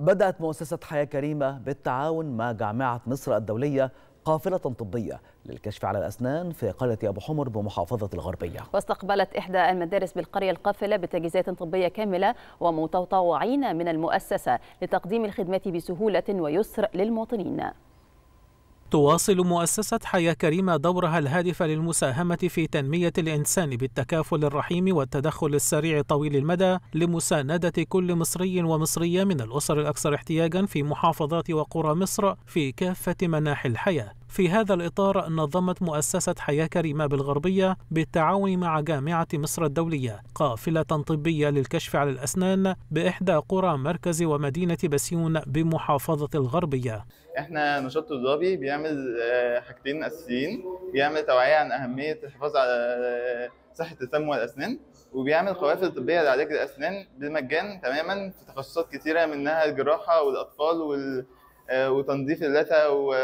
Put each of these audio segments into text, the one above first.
بدأت مؤسسة حياة كريمة بالتعاون مع جامعة مصر الدولية قافلة طبية للكشف على الأسنان في قرية أبو حمر بمحافظة الغربية. واستقبلت إحدى المدارس بالقرية القافلة بتجهيزات طبية كاملة ومتطوعين من المؤسسة لتقديم الخدمات بسهولة ويسر للمواطنين. تواصل مؤسسة حياة كريمة دورها الهادف للمساهمة في تنمية الإنسان بالتكافل الرحيم والتدخل السريع طويل المدى لمساندة كل مصري ومصرية من الأسر الأكثر احتياجا في محافظات وقرى مصر في كافة مناحي الحياة. في هذا الإطار نظمت مؤسسة حياة كريمة بالغربية بالتعاون مع جامعة مصر الدولية قافلة طبية للكشف على الأسنان بإحدى قرى مركز ومدينة بسيون بمحافظة الغربية. إحنا نشاط طلابي بيعمل حاجتين أساسيين. بيعمل توعية عن أهمية الحفاظ على صحة الفم والأسنان وبيعمل قوافل طبية لعلاج الأسنان بالمجان تماما في تخصصات كتيرة منها الجراحة والأطفال وال... وتنظيف اللثة و...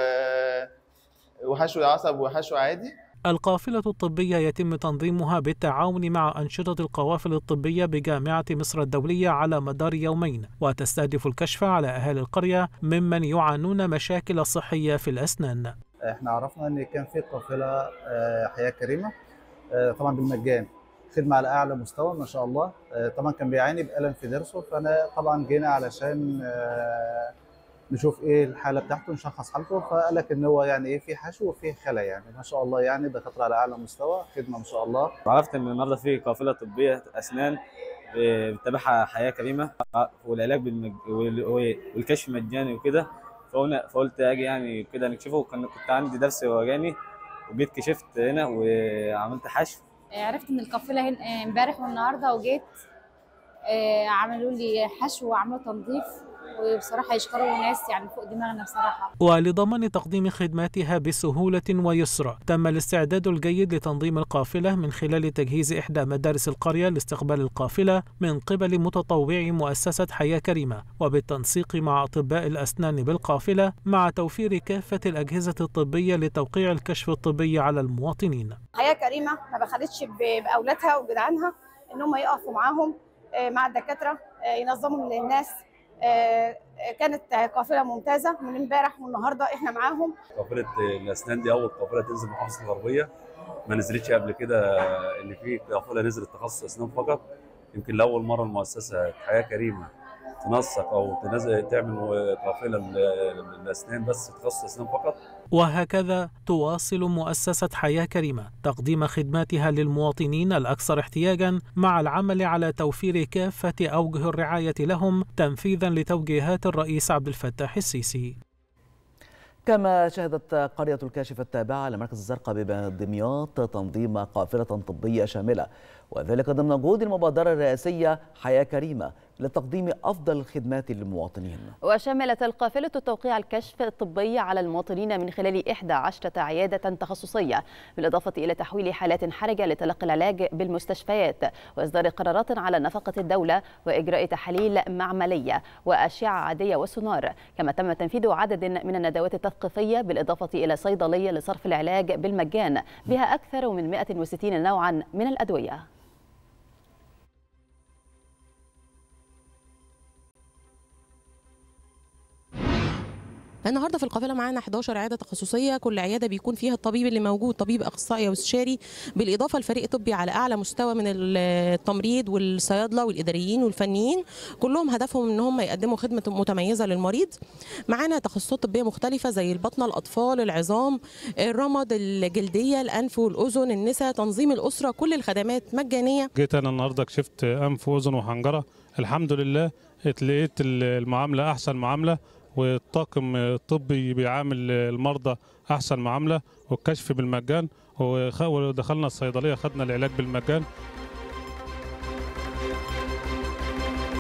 وحشو العصب وحشو عادي. القافلة الطبية يتم تنظيمها بالتعاون مع أنشطة القوافل الطبية بجامعة مصر الدولية على مدار يومين وتستهدف الكشف على أهالي القرية ممن يعانون مشاكل صحية في الأسنان. إحنا عرفنا إن كان في قافلة حياة كريمة طبعا بالمجان. خدمة على أعلى مستوى ما شاء الله. طبعا كان بيعاني بألم في ضرسه فأنا طبعا جينا علشان نشوف إيه الحالة بتاعته نشخص حالته. فقال لك إن هو يعني إيه في حشو وفي خلع يعني. ما شاء الله يعني دكاترة على أعلى مستوى خدمة ما شاء الله. عرفت إن النهارده في قافلة طبية أسنان بتتابعها حياة كريمة. والعلاج بالمج... والكشف مجاني وكده. فقلت أجي يعني كده نكشفه. كنت عندي درس وراني وجيت كشفت هنا وعملت حشو. عرفت إن القافلة امبارح والنهاردة وجيت عملوا لي حشو وعملوا تنظيف. وبصراحة يشكروا الناس يعني فوق دماغنا بصراحة ولضمان تقديم خدماتها بسهولة ويسر تم الاستعداد الجيد لتنظيم القافلة من خلال تجهيز إحدى مدارس القرية لاستقبال القافلة من قبل متطوعي مؤسسة حياة كريمة وبالتنسيق مع أطباء الأسنان بالقافلة مع توفير كافة الأجهزة الطبية لتوقيع الكشف الطبي على المواطنين. حياة كريمة ما بخلتش بأولادها وجدعانها إن هم يقفوا معاهم مع الدكاترة ينظموا للناس كانت قافلة ممتازة من امبارح والنهاردة إحنا معاهم. قافلة الاسنان دي أول قافلة تنزل محافظة الغربية. ما نزلتش قبل كده إن في قافلة نزلت تخصص أسنان فقط. يمكن لأول مرة المؤسسة حياة كريمة. تنسق أو تنزل تعمل قافله للاسنان بس تخصص أسنان فقط؟ وهكذا تواصل مؤسسة حياة كريمة. تقديم خدماتها للمواطنين الأكثر احتياجا مع العمل على توفير كافة أوجه الرعاية لهم تنفيذا لتوجيهات الرئيس عبد الفتاح السيسي. كما شهدت قرية الكاشف التابعة لمركز الزرقاء بدمياط تنظيم قافلة طبية شاملة وذلك ضمن جهود المبادرة الرئاسية حياة كريمة. لتقديم أفضل الخدمات للمواطنين. وشملت القافلة توقيع الكشف الطبي على المواطنين من خلال 11 عيادة تخصصية بالإضافة إلى تحويل حالات حرجة لتلقي العلاج بالمستشفيات وإصدار قرارات على نفقة الدولة وإجراء تحاليل معملية وأشعة عادية وسونار. كما تم تنفيذ عدد من الندوات التثقيفية بالإضافة إلى صيدلية لصرف العلاج بالمجان بها أكثر من 160 نوعا من الأدوية. النهارده في القافلة معانا 11 عيادة تخصصية كل عيادة بيكون فيها الطبيب اللي موجود طبيب أخصائي أو استشاري بالإضافة لفريق طبي على أعلى مستوى من التمريض والصيادلة والإداريين والفنيين. كلهم هدفهم إن هم يقدموا خدمة متميزة للمريض. معانا تخصصات طبية مختلفة زي البطنة الأطفال العظام الرمد الجلدية الأنف والأذن النساء تنظيم الأسرة كل الخدمات مجانية. جيت أنا النهارده كشفت أنف وأذن وحنجرة. الحمد لله لقيت المعاملة أحسن معاملة. والطاقم الطبي بيعامل المرضى أحسن معاملة والكشف بالمجان. ودخلنا الصيدلية خدنا العلاج بالمجان.